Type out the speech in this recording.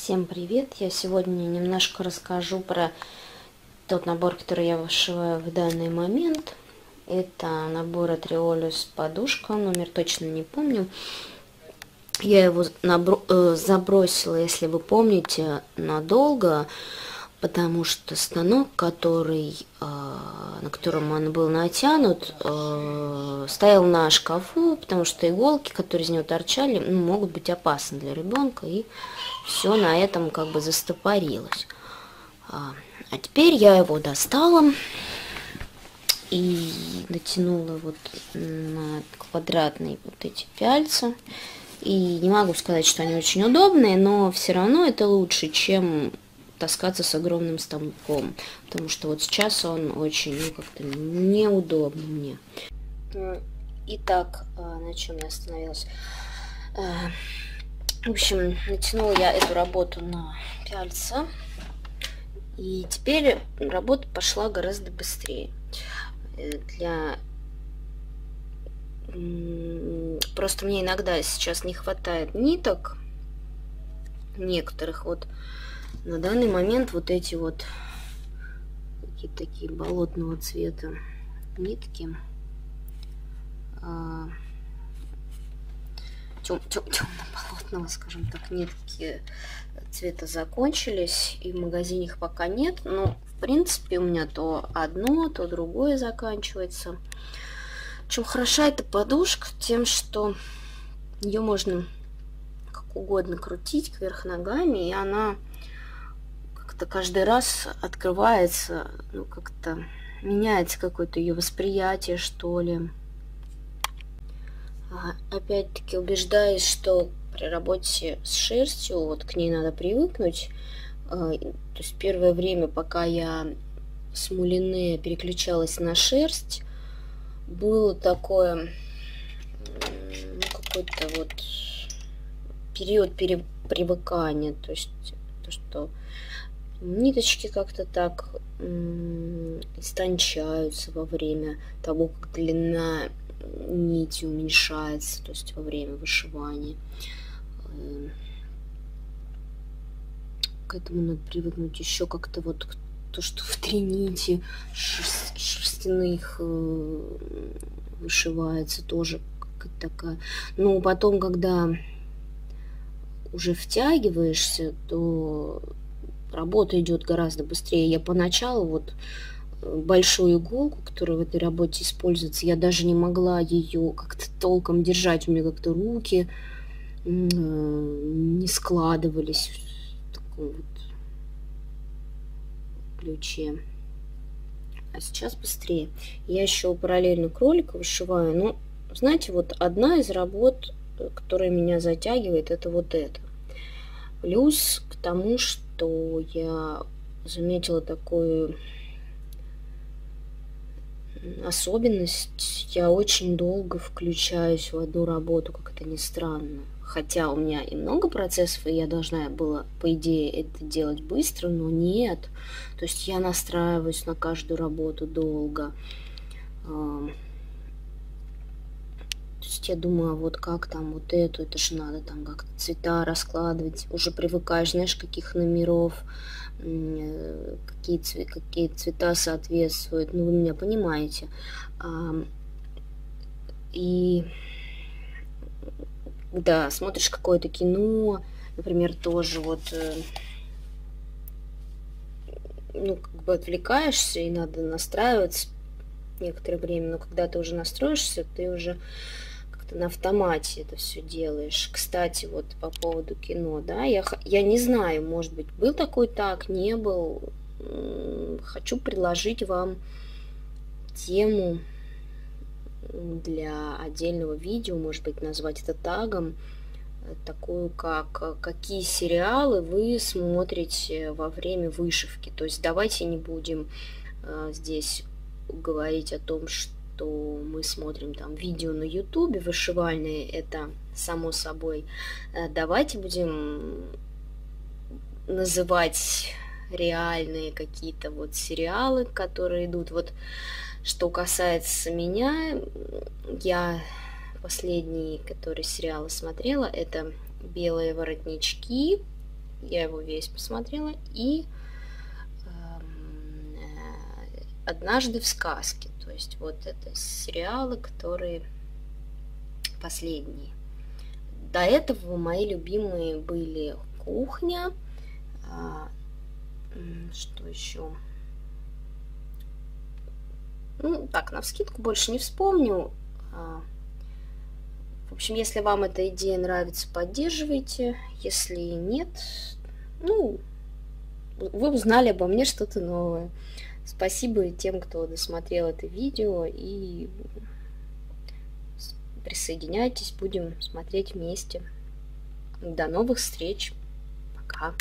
Всем привет! Я сегодня немножко расскажу про тот набор, который я вышиваю в данный момент. Это набор от Riolus подушка, номер точно не помню. Я его набро э, забросила, если вы помните, надолго, потому что станок, который, э, на котором он был натянут, э, стоял на шкафу, потому что иголки, которые из него торчали, ну, могут быть опасны для ребенка, и все на этом как бы застопорилось. А, а теперь я его достала и натянула вот на квадратные вот эти пяльца. И не могу сказать, что они очень удобные, но все равно это лучше, чем таскаться с огромным станком. Потому что вот сейчас он очень, ну, как-то неудобный мне. Итак, а, на чем я остановилась? А, в общем, натянула я эту работу на пяльца. И теперь работа пошла гораздо быстрее. Э, для... Просто мне иногда сейчас не хватает ниток. Некоторых вот. На данный момент вот эти вот какие-то такие болотного цвета нитки. А, тем, тем, темно-болотного, скажем так, нитки цвета закончились, и в магазине их пока нет, но в принципе у меня то одно, то другое заканчивается. Чем хороша эта подушка? Тем, что ее можно как угодно крутить кверх ногами, и она как-то каждый раз открывается, ну как-то меняется какое-то ее восприятие, что ли опять-таки убеждаюсь, что при работе с шерстью, вот к ней надо привыкнуть. А, то есть первое время, пока я с мулины переключалась на шерсть, было такое, ну, какой-то вот период перепривыкания, то есть то, что ниточки как-то так истончаются во время того, как длина нити уменьшается, то есть во время вышивания. Эм, к этому надо привыкнуть еще как-то вот то, что в три нити шерстяных э, вышивается тоже такая. Но потом, когда уже втягиваешься, то работа идет гораздо быстрее. Я поначалу вот большую иголку, которая в этой работе используется. Я даже не могла ее как-то толком держать. У меня как-то руки э, не складывались в таком вот ключе. А сейчас быстрее. Я еще параллельно кролика вышиваю. Ну, знаете, вот одна из работ, которая меня затягивает, это вот это. Плюс к тому, что я заметила такую особенность. Я очень долго включаюсь в одну работу, как это ни странно. Хотя у меня и много процессов, и я должна была, по идее, это делать быстро, но нет. То есть я настраиваюсь на каждую работу долго. То есть я думаю, а вот как там вот эту, это же надо там как-то цвета раскладывать. Уже привыкаешь, знаешь, каких номеров какие, цве какие цвета соответствуют, ну вы меня понимаете. И да, смотришь какое-то кино, например, тоже вот, э, ну, как бы отвлекаешься, и надо настраиваться некоторое время, но когда ты уже настроишься, ты уже как-то на автомате это все делаешь. Кстати, вот по поводу кино, да, я, я не знаю, может быть, был такой так, не был. Хочу предложить вам тему для отдельного видео, может быть, назвать это тагом, такую как «Какие сериалы вы смотрите во время вышивки?». То есть давайте не будем э, здесь говорить о том, что что мы смотрим там видео на ютубе вышивальные, это само собой. Э, давайте будем называть реальные какие-то вот сериалы, которые идут. Вот что касается меня, я последний, который сериалы смотрела, это «Белые воротнички», Я его весь посмотрела. И эм, э, «Однажды в сказке». То есть вот это сериалы, которые последние. До этого мои любимые были «Кухня», а, что еще? Ну, так, на вскидку больше не вспомню. А, в общем, если вам эта идея нравится, поддерживайте. Если нет, ну, вы узнали обо мне что-то новое. Спасибо тем, кто досмотрел это видео. И присоединяйтесь, будем смотреть вместе. До новых встреч. Пока.